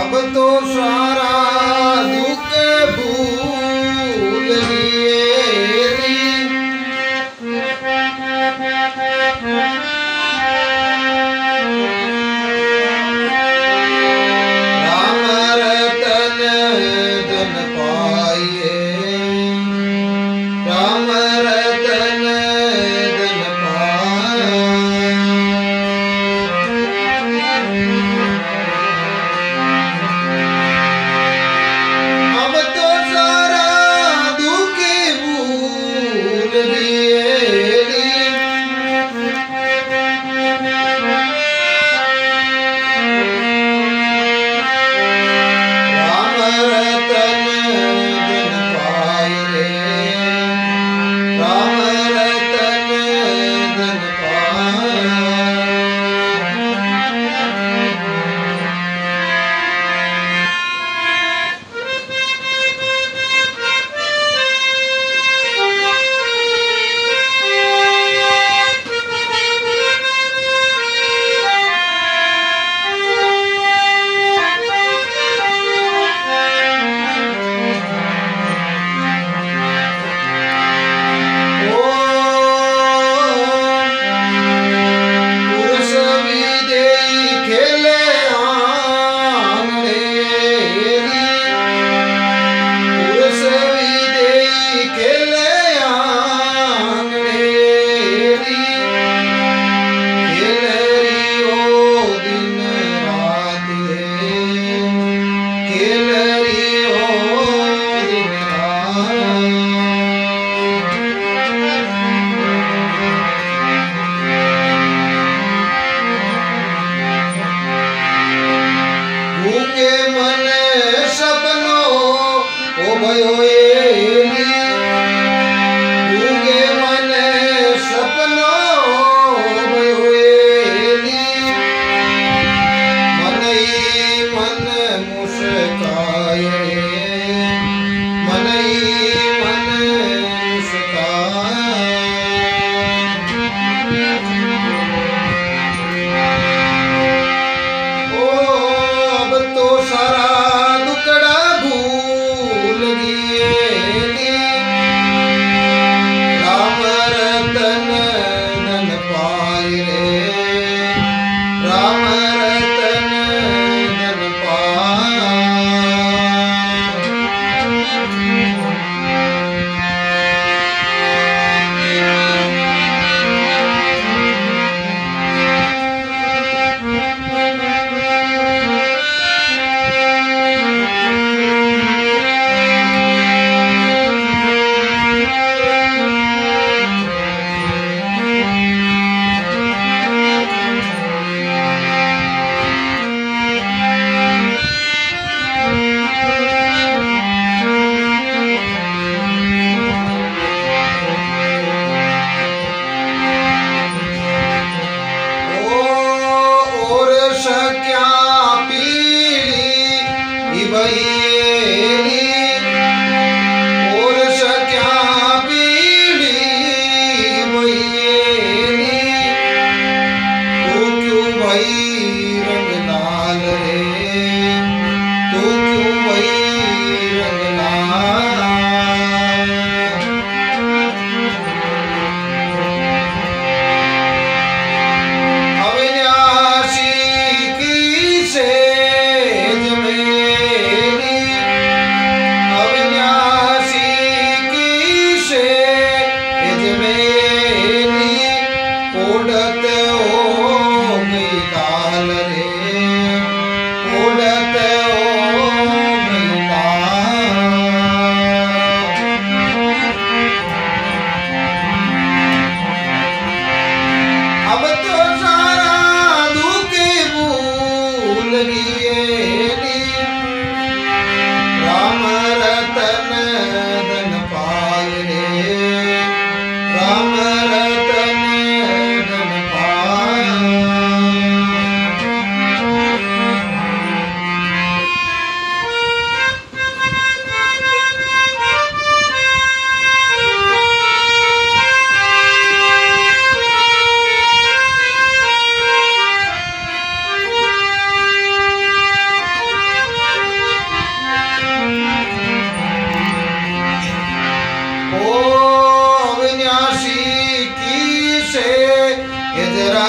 अब तो सारा ઓ तू